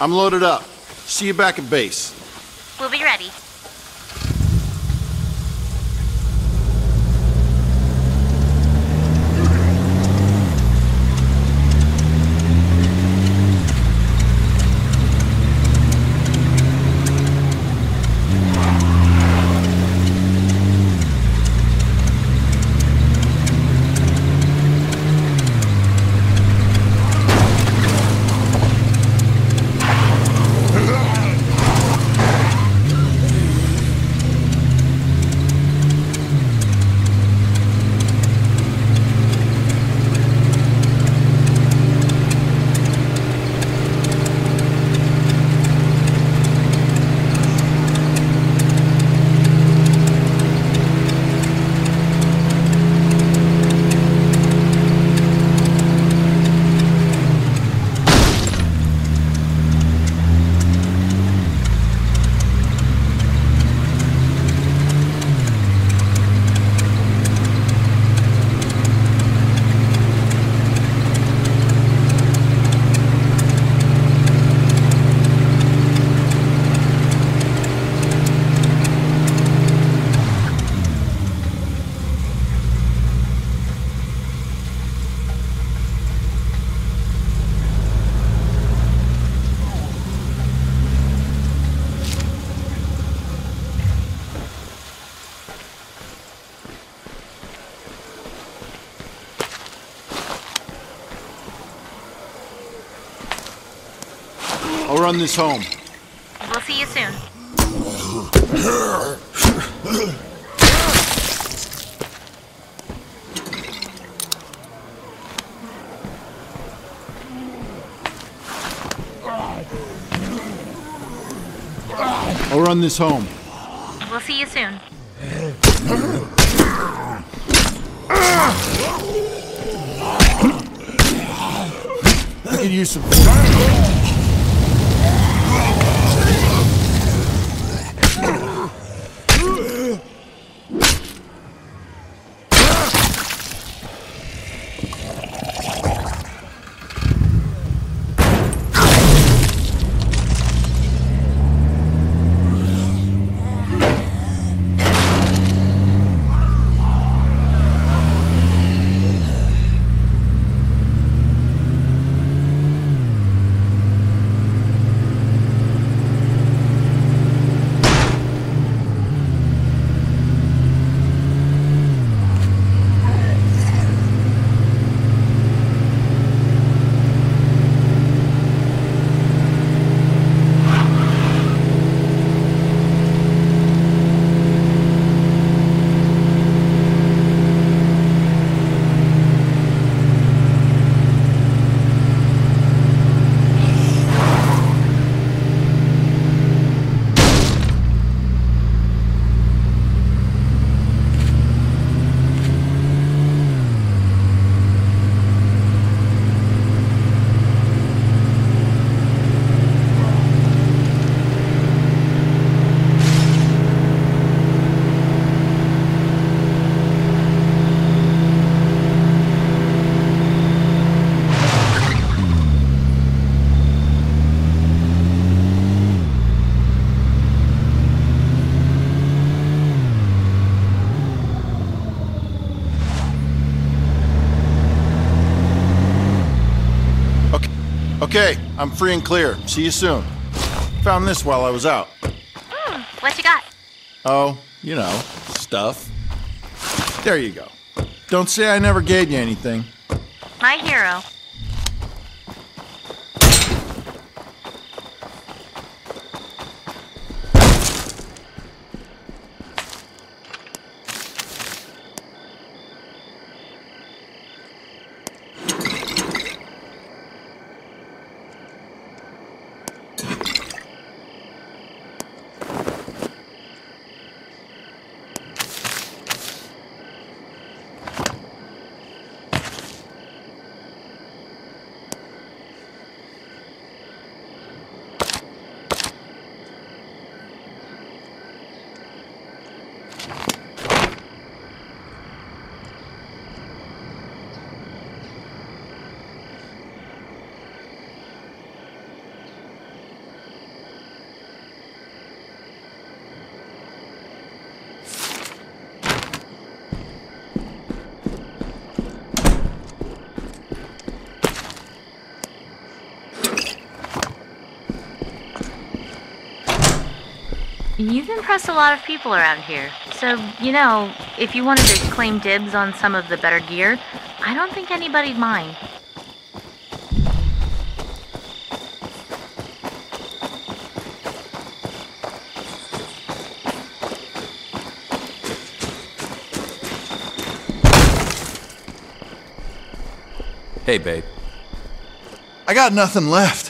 I'm loaded up. See you back at base. We'll be ready. I'll run this home. We'll see you soon. I'll run this home. We'll see you soon. I could use some. Okay, I'm free and clear. See you soon. Found this while I was out. Hmm, what you got? Oh, you know, stuff. There you go. Don't say I never gave you anything. My hero. You've impressed a lot of people around here. So, you know, if you wanted to claim dibs on some of the better gear, I don't think anybody'd mind. Hey, babe. I got nothing left.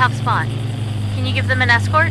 Tough spot. Can you give them an escort?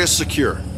Area secure.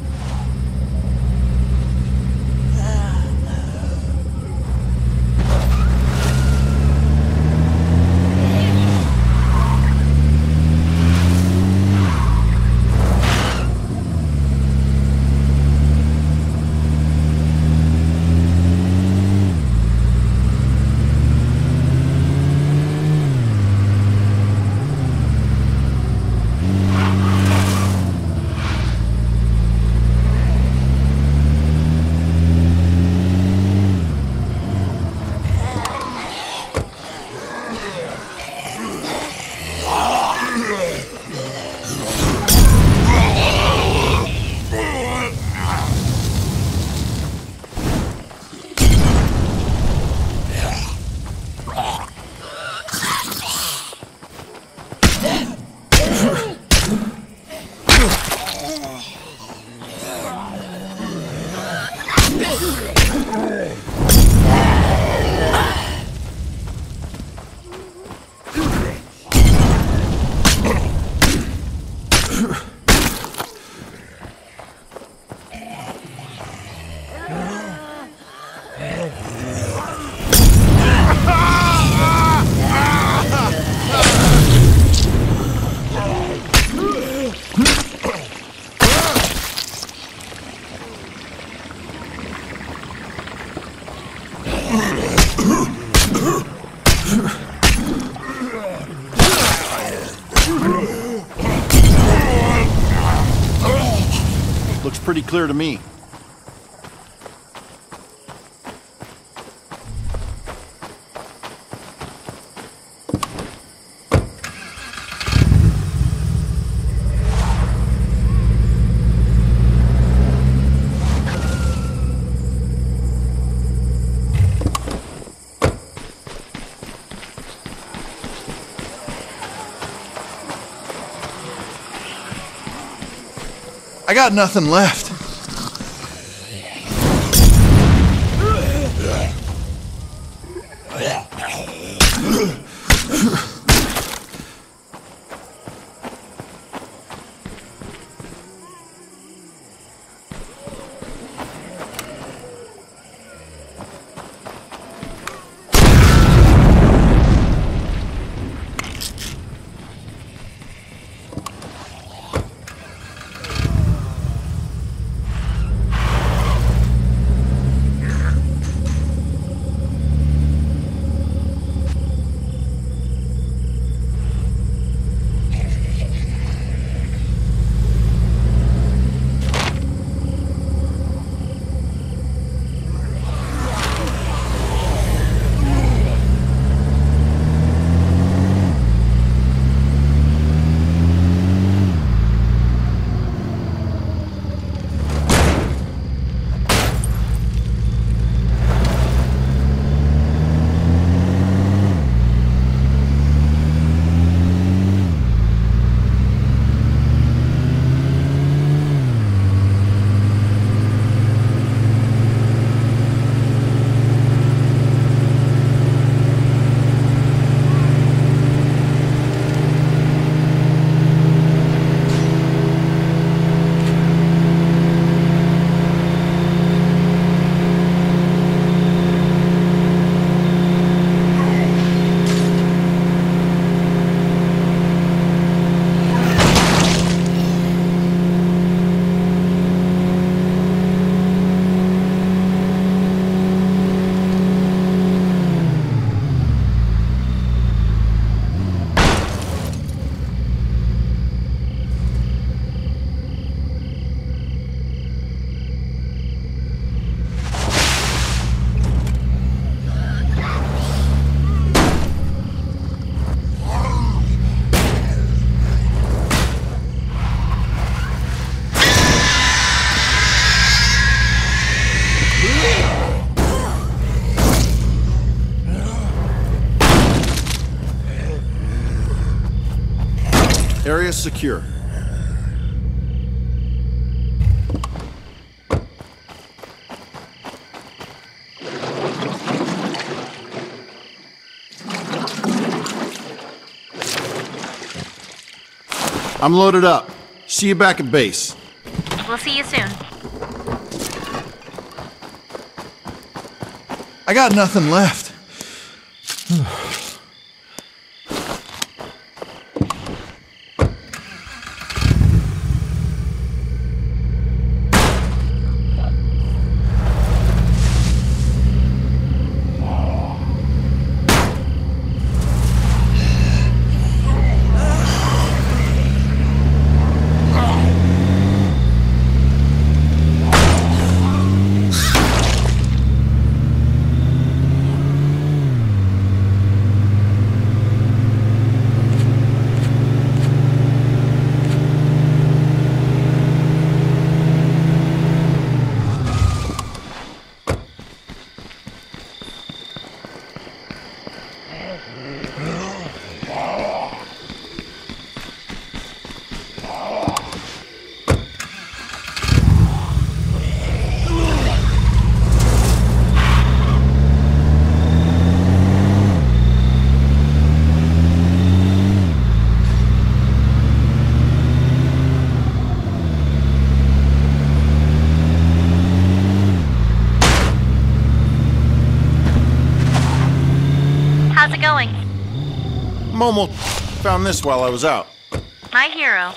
Clear to me. I got nothing left. Area secure. I'm loaded up. See you back at base. We'll see you soon. I got nothing left. Yeah. Found this while I was out. My hero.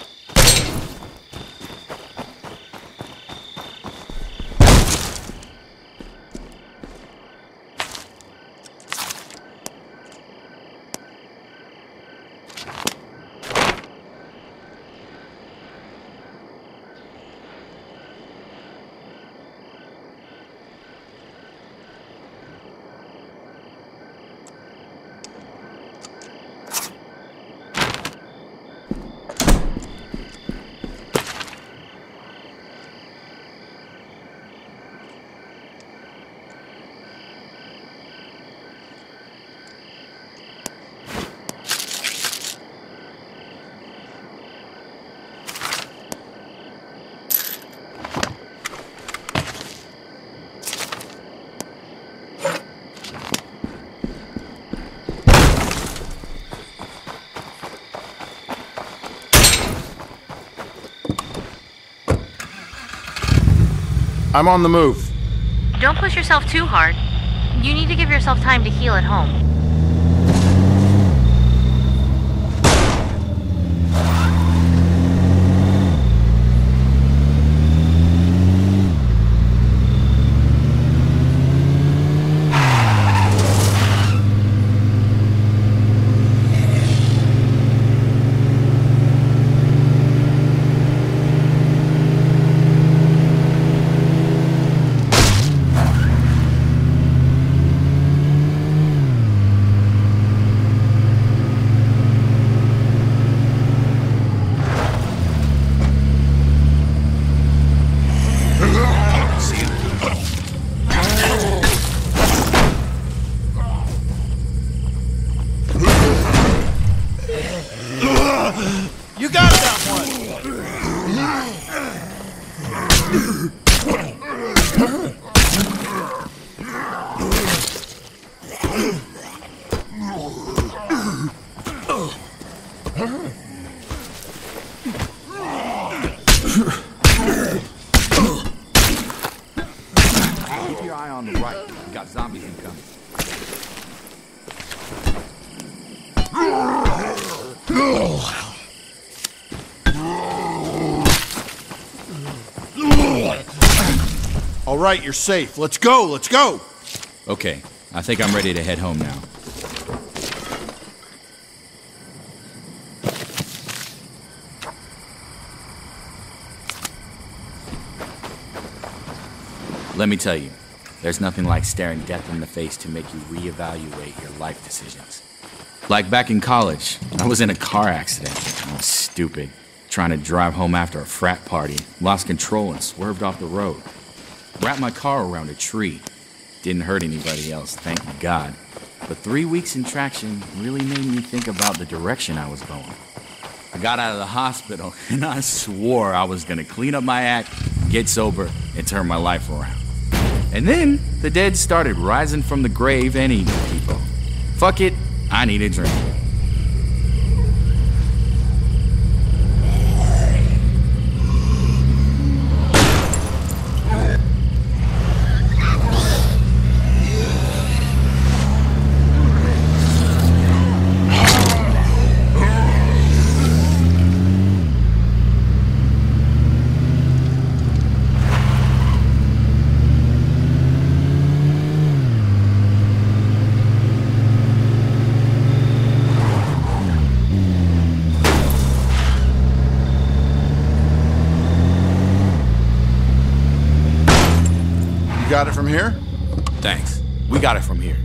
I'm on the move. Don't push yourself too hard. You need to give yourself time to heal at home. Got zombies incoming. All right, you're safe. Let's go, let's go! Okay, I think I'm ready to head home now. Let me tell you, there's nothing like staring death in the face to make you reevaluate your life decisions. Like back in college, I was in a car accident. I was stupid. Trying to drive home after a frat party, lost control and swerved off the road. Wrapped my car around a tree. Didn't hurt anybody else, thank God. But three weeks in traction really made me think about the direction I was going. I got out of the hospital and I swore I was gonna clean up my act, get sober, and turn my life around. And then the dead started rising from the grave and eating people. Fuck it, I need a drink. You got it from here? Thanks. We got it from here.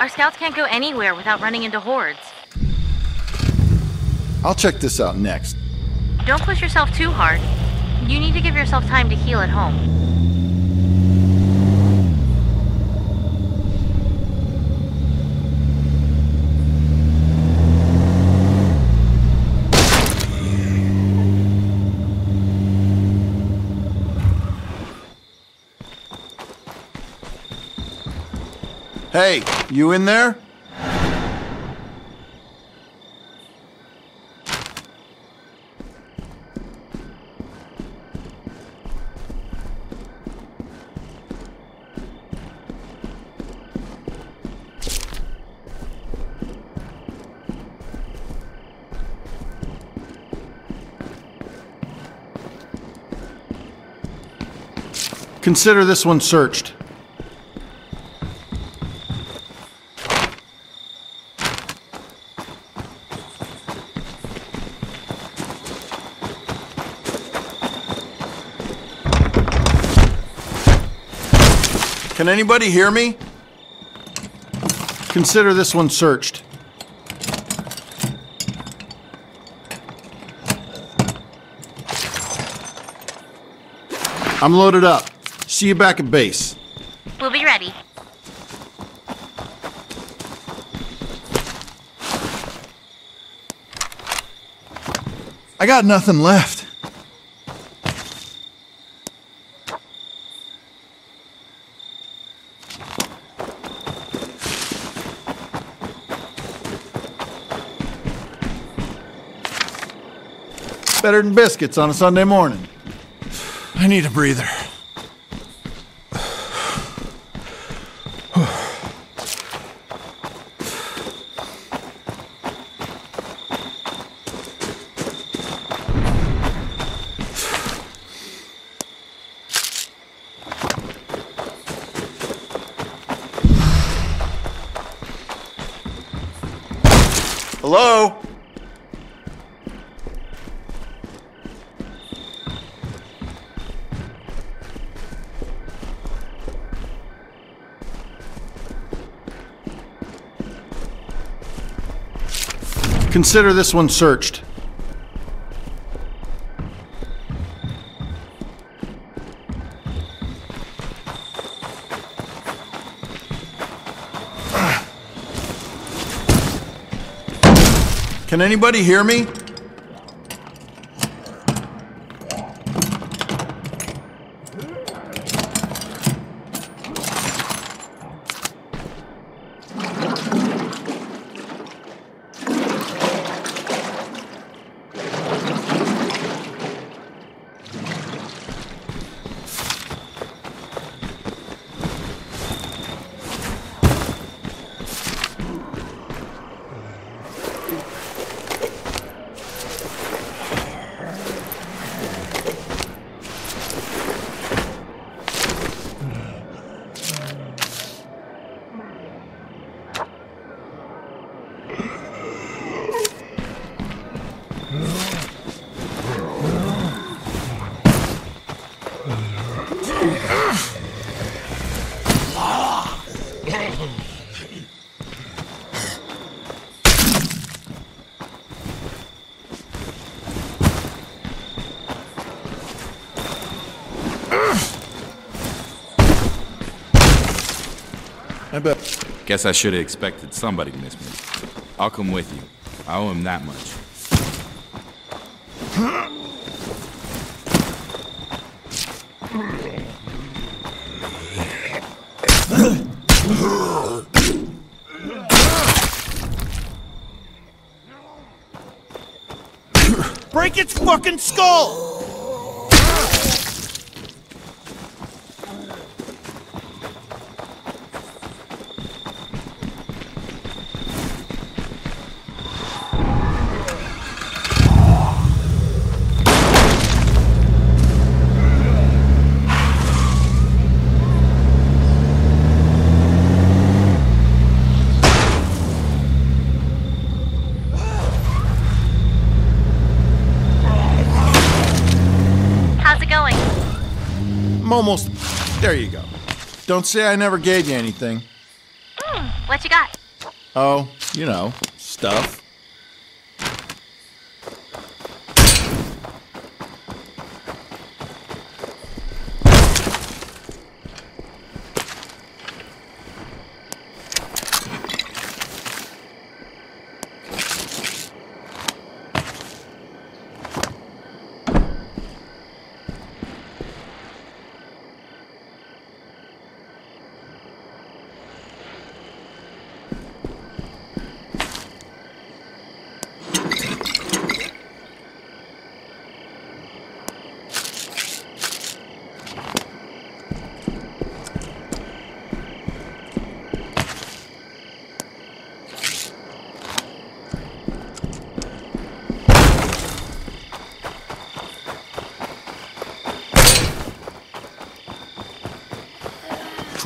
Our scouts can't go anywhere without running into hordes. I'll check this out next. Don't push yourself too hard. You need to give yourself time to heal at home. Hey, you in there? Consider this one searched. Anybody hear me? Consider this one searched. I'm loaded up. See you back at base. We'll be ready. I got nothing left. Better than biscuits on a Sunday morning. I need a breather. Hello? Consider this one searched. Can anybody hear me? Guess I should have expected somebody to miss me. I'll come with you. I owe him that much. Break its fucking skull! How's it going? I'm almost. There you go. Don't say I never gave you anything. Hmm, what you got? Oh, you know, stuff.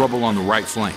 Trouble on the right flank.